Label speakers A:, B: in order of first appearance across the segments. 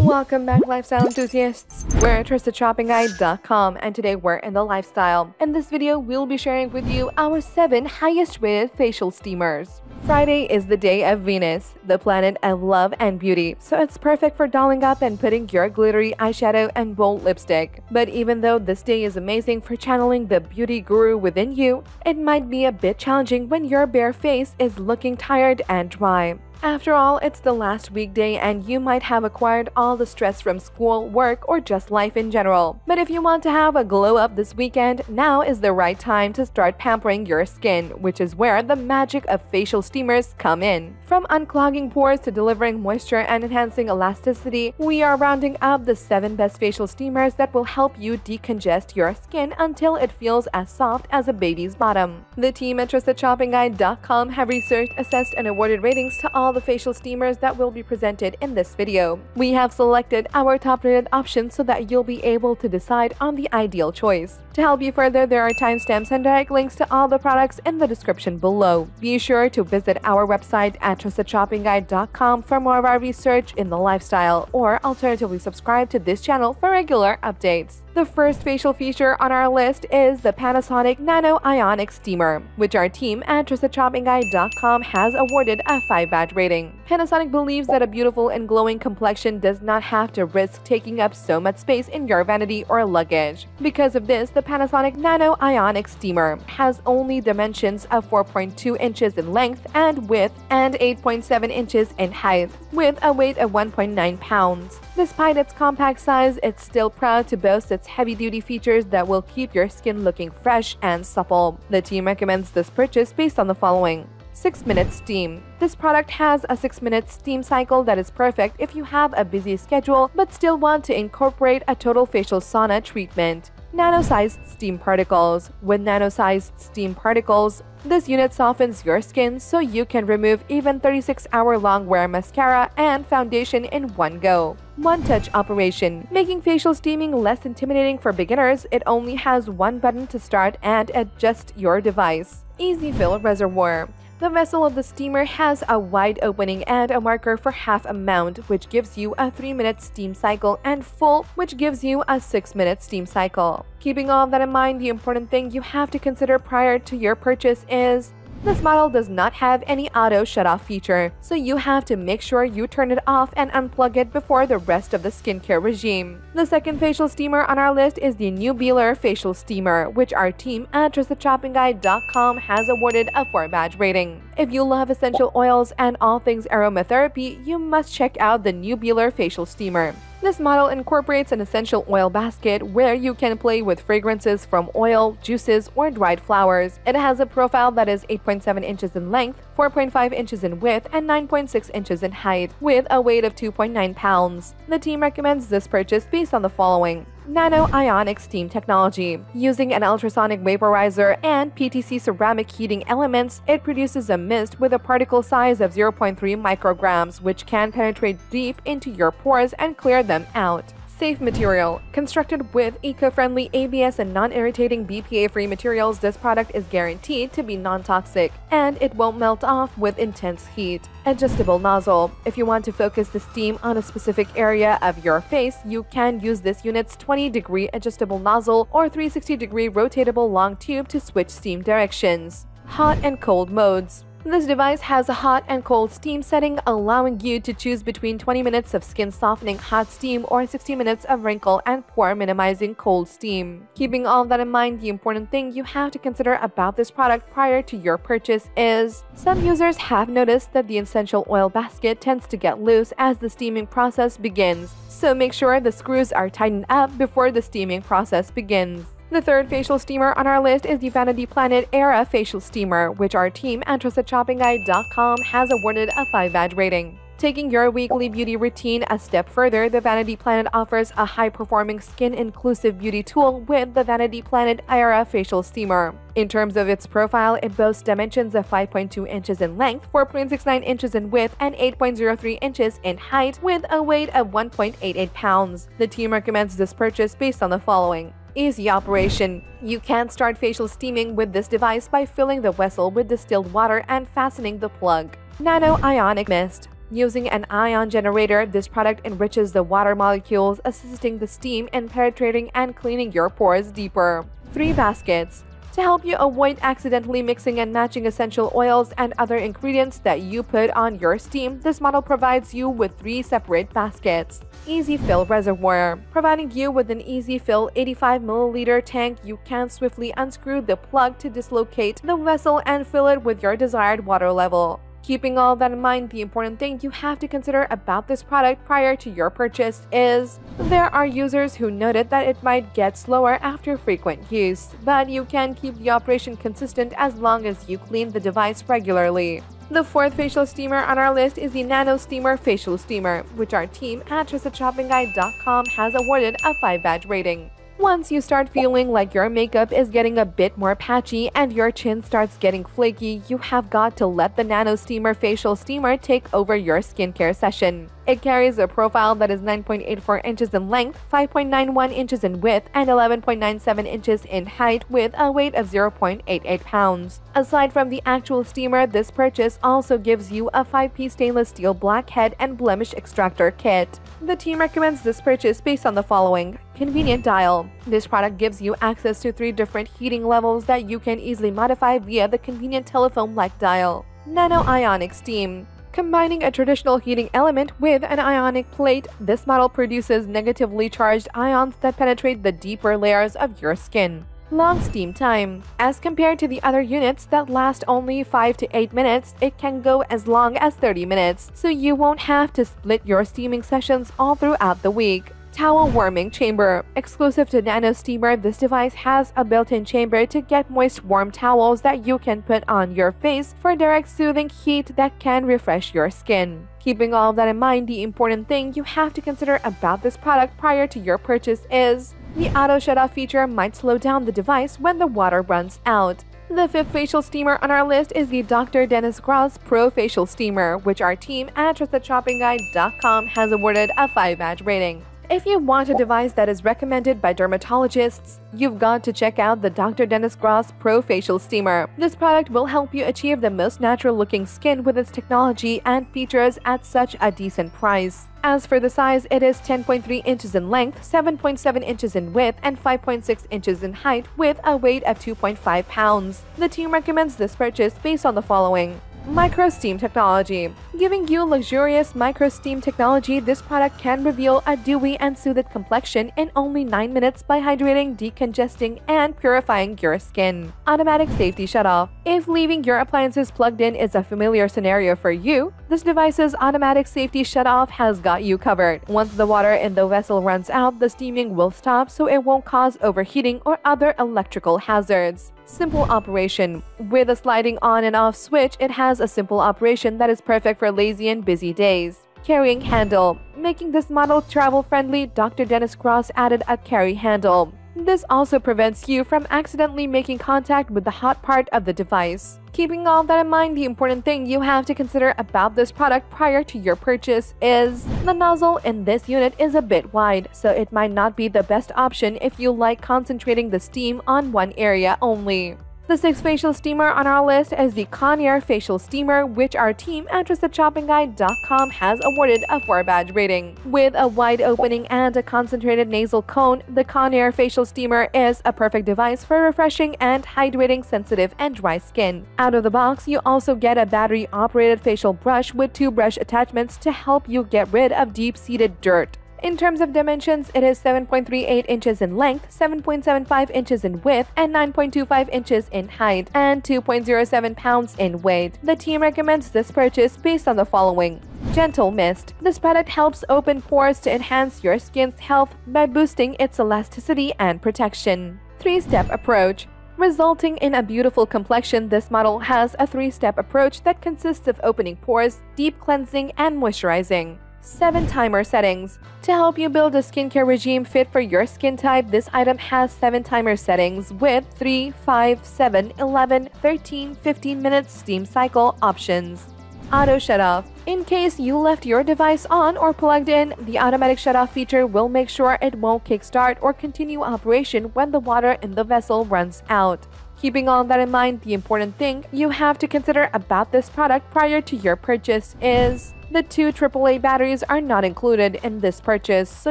A: Welcome back lifestyle enthusiasts. We're at TrustedShoppingGuide.com and today we're in the lifestyle. In this video, we'll be sharing with you our 7 highest rated facial steamers. Friday is the day of Venus, the planet of love and beauty, so it's perfect for dolling up and putting your glittery eyeshadow and bold lipstick. But even though this day is amazing for channeling the beauty guru within you, it might be a bit challenging when your bare face is looking tired and dry. After all, it's the last weekday and you might have acquired all the stress from school, work, or just life in general. But if you want to have a glow up this weekend, now is the right time to start pampering your skin, which is where the magic of facial steamers come in. From unclogging pores to delivering moisture and enhancing elasticity, we are rounding up the 7 best facial steamers that will help you decongest your skin until it feels as soft as a baby's bottom. The team at TrustedShoppingGuide.com have researched, assessed, and awarded ratings to all all the facial steamers that will be presented in this video. We have selected our top rated options so that you'll be able to decide on the ideal choice. To help you further, there are timestamps and direct links to all the products in the description below. Be sure to visit our website at trustedshoppingguide.com for more of our research in the lifestyle, or alternatively subscribe to this channel for regular updates. The first facial feature on our list is the Panasonic Nano Ionic Steamer, which our team at TrustedShoppingGuide.com has awarded a 5-badge rating. Panasonic believes that a beautiful and glowing complexion does not have to risk taking up so much space in your vanity or luggage. Because of this, the Panasonic Nano Ionic Steamer has only dimensions of 4.2 inches in length and width and 8.7 inches in height, with a weight of 1.9 pounds. Despite its compact size, it's still proud to boast its heavy-duty features that will keep your skin looking fresh and supple. The team recommends this purchase based on the following. 6 minute steam. This product has a 6 minute steam cycle that is perfect if you have a busy schedule but still want to incorporate a total facial sauna treatment. Nano-sized steam particles. With nano-sized steam particles, this unit softens your skin so you can remove even 36-hour-long wear mascara and foundation in one go. One-touch operation. Making facial steaming less intimidating for beginners, it only has one button to start and adjust your device. Easy fill reservoir. The vessel of the steamer has a wide opening and a marker for half amount, which gives you a 3-minute steam cycle, and full, which gives you a 6-minute steam cycle. Keeping all of that in mind, the important thing you have to consider prior to your purchase is this model does not have any auto shut-off feature, so you have to make sure you turn it off and unplug it before the rest of the skincare regime. The second facial steamer on our list is the Newbealer Facial Steamer, which our team at TrustedShoppingGuide.com has awarded a 4-badge rating. If you love essential oils and all things aromatherapy, you must check out the Newbealer Facial Steamer. This model incorporates an essential oil basket where you can play with fragrances from oil, juices, or dried flowers. It has a profile that is 8.7 inches in length, 4.5 inches in width, and 9.6 inches in height, with a weight of 2.9 pounds. The team recommends this purchase based on the following nano-ionic steam technology. Using an ultrasonic vaporizer and PTC ceramic heating elements, it produces a mist with a particle size of 0.3 micrograms, which can penetrate deep into your pores and clear them out safe material. Constructed with eco-friendly ABS and non-irritating BPA-free materials, this product is guaranteed to be non-toxic, and it won't melt off with intense heat. Adjustable nozzle. If you want to focus the steam on a specific area of your face, you can use this unit's 20-degree adjustable nozzle or 360-degree rotatable long tube to switch steam directions. Hot and cold modes. This device has a hot and cold steam setting, allowing you to choose between 20 minutes of skin softening hot steam or 60 minutes of wrinkle and pore minimizing cold steam. Keeping all that in mind, the important thing you have to consider about this product prior to your purchase is some users have noticed that the essential oil basket tends to get loose as the steaming process begins, so make sure the screws are tightened up before the steaming process begins. The third facial steamer on our list is the Vanity Planet Aira Facial Steamer, which our team at TrustedShoppingGuide.com has awarded a 5-badge rating. Taking your weekly beauty routine a step further, the Vanity Planet offers a high-performing skin-inclusive beauty tool with the Vanity Planet Aira Facial Steamer. In terms of its profile, it boasts dimensions of 5.2 inches in length, 4.69 inches in width, and 8.03 inches in height, with a weight of 1.88 pounds. The team recommends this purchase based on the following. Easy operation. You can start facial steaming with this device by filling the vessel with distilled water and fastening the plug. Nano Ionic Mist Using an ion generator, this product enriches the water molecules, assisting the steam in penetrating and cleaning your pores deeper. 3 baskets. To help you avoid accidentally mixing and matching essential oils and other ingredients that you put on your steam, this model provides you with three separate baskets. Easy Fill Reservoir Providing you with an easy fill 85 milliliter tank, you can swiftly unscrew the plug to dislocate the vessel and fill it with your desired water level. Keeping all that in mind, the important thing you have to consider about this product prior to your purchase is there are users who noted that it might get slower after frequent use, but you can keep the operation consistent as long as you clean the device regularly. The fourth facial steamer on our list is the Nano Steamer Facial Steamer, which our team at TrustedShoppingGuide.com has awarded a 5 badge rating. Once you start feeling like your makeup is getting a bit more patchy and your chin starts getting flaky, you have got to let the Nano Steamer Facial Steamer take over your skincare session. It carries a profile that is 9.84 inches in length, 5.91 inches in width, and 11.97 inches in height with a weight of 0.88 pounds. Aside from the actual steamer, this purchase also gives you a 5-piece stainless steel blackhead and blemish extractor kit. The team recommends this purchase based on the following. Convenient dial. This product gives you access to three different heating levels that you can easily modify via the convenient telephone-like dial. Nano Ionic Steam. Combining a traditional heating element with an ionic plate, this model produces negatively charged ions that penetrate the deeper layers of your skin. Long steam time. As compared to the other units that last only 5 to 8 minutes, it can go as long as 30 minutes, so you won't have to split your steaming sessions all throughout the week. Towel warming chamber. Exclusive to Nano Steamer, this device has a built-in chamber to get moist warm towels that you can put on your face for direct soothing heat that can refresh your skin. Keeping all of that in mind, the important thing you have to consider about this product prior to your purchase is the auto shut-off feature might slow down the device when the water runs out. The fifth facial steamer on our list is the Dr. Dennis Gross Pro Facial Steamer, which our team at TrustedShoppingGuide.com has awarded a 5 badge rating. If you want a device that is recommended by dermatologists, you've got to check out the Dr. Dennis Gross Pro Facial Steamer. This product will help you achieve the most natural looking skin with its technology and features at such a decent price. As for the size, it is 10.3 inches in length, 7.7 inches in width, and 5.6 inches in height with a weight of 2.5 pounds. The team recommends this purchase based on the following. Micro Steam Technology Giving you luxurious micro steam technology, this product can reveal a dewy and soothed complexion in only 9 minutes by hydrating, decongesting, and purifying your skin. Automatic Safety Shutoff If leaving your appliances plugged in is a familiar scenario for you, this device's automatic safety shutoff has got you covered. Once the water in the vessel runs out, the steaming will stop so it won't cause overheating or other electrical hazards. Simple operation. With a sliding on and off switch, it has a simple operation that is perfect for lazy and busy days. Carrying handle. Making this model travel-friendly, Dr. Dennis Gross added a carry handle. This also prevents you from accidentally making contact with the hot part of the device. Keeping all that in mind, the important thing you have to consider about this product prior to your purchase is the nozzle in this unit is a bit wide, so it might not be the best option if you like concentrating the steam on one area only. The sixth facial steamer on our list is the Conair Facial Steamer, which our team at TrustedShoppingGuide.com has awarded a 4-badge rating. With a wide opening and a concentrated nasal cone, the Conair Facial Steamer is a perfect device for refreshing and hydrating sensitive and dry skin. Out of the box, you also get a battery-operated facial brush with two brush attachments to help you get rid of deep-seated dirt. In terms of dimensions, it is 7.38 inches in length, 7.75 inches in width, and 9.25 inches in height, and 2.07 pounds in weight. The team recommends this purchase based on the following. Gentle Mist. This product helps open pores to enhance your skin's health by boosting its elasticity and protection. 3-Step Approach Resulting in a beautiful complexion, this model has a three-step approach that consists of opening pores, deep cleansing, and moisturizing. 7 timer settings. To help you build a skincare regime fit for your skin type, this item has 7 timer settings with 3, 5, 7, 11, 13, 15 minutes steam cycle options. Auto shut off. In case you left your device on or plugged in, the automatic shut-off feature will make sure it won't kickstart or continue operation when the water in the vessel runs out. Keeping all that in mind, the important thing you have to consider about this product prior to your purchase is The two AAA batteries are not included in this purchase, so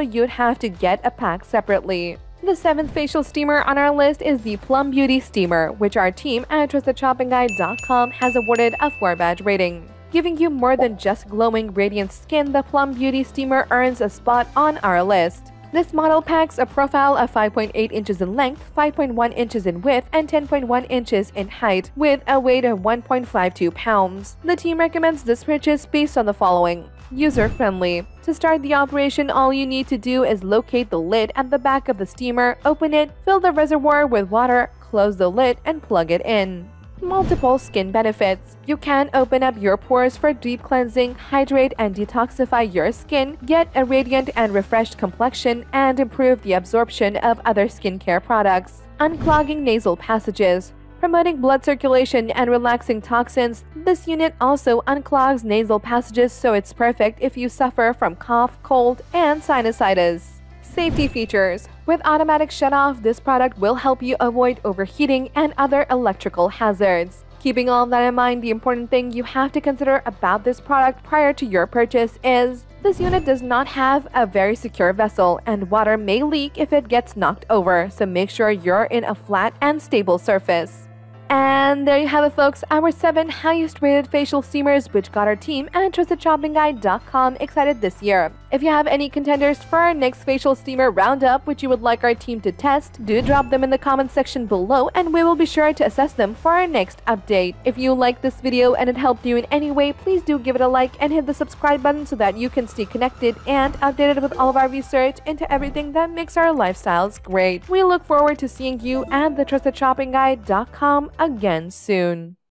A: you'd have to get a pack separately. The seventh facial steamer on our list is the Plum Beauty Steamer, which our team at TrustedShoppingGuide.com has awarded a 4 badge rating. Giving you more than just glowing radiant skin, the Plum Beauty Steamer earns a spot on our list. This model packs a profile of 5.8 inches in length, 5.1 inches in width, and 10.1 inches in height, with a weight of 1.52 pounds. The team recommends this purchase based on the following. User-friendly. To start the operation, all you need to do is locate the lid at the back of the steamer, open it, fill the reservoir with water, close the lid, and plug it in multiple skin benefits. You can open up your pores for deep cleansing, hydrate and detoxify your skin, get a radiant and refreshed complexion, and improve the absorption of other skincare products. Unclogging nasal passages. Promoting blood circulation and relaxing toxins, this unit also unclogs nasal passages so it's perfect if you suffer from cough, cold, and sinusitis. Safety features With automatic shutoff, this product will help you avoid overheating and other electrical hazards. Keeping all that in mind, the important thing you have to consider about this product prior to your purchase is this unit does not have a very secure vessel and water may leak if it gets knocked over, so make sure you're in a flat and stable surface. And there you have it, folks, our seven highest rated facial steamers, which got our team at TrustedShoppingGuide.com excited this year. If you have any contenders for our next facial steamer roundup, which you would like our team to test, do drop them in the comment section below and we will be sure to assess them for our next update. If you liked this video and it helped you in any way, please do give it a like and hit the subscribe button so that you can stay connected and updated with all of our research into everything that makes our lifestyles great. We look forward to seeing you at thetrustedshoppingguide.com again soon.